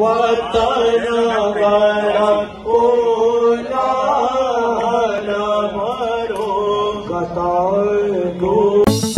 वातन गो मरो कता दोष